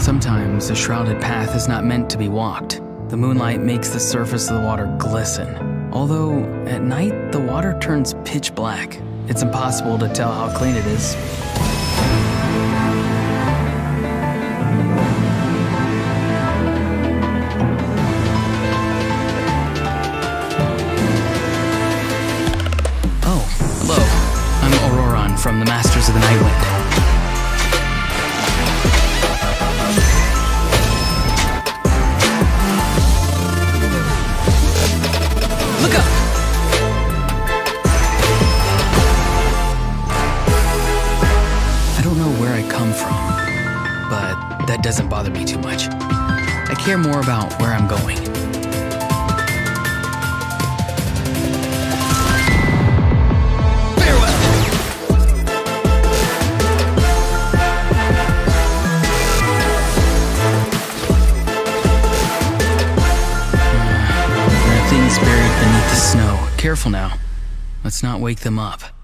Sometimes a shrouded path is not meant to be walked. The moonlight makes the surface of the water glisten. Although, at night, the water turns pitch black. It's impossible to tell how clean it is. Oh, hello. I'm from the Masters of the Nightwind. Look where I come from, but that doesn't bother me too much. I care more about where I'm going. Farewell! There are things buried beneath the snow. Careful now. Let's not wake them up.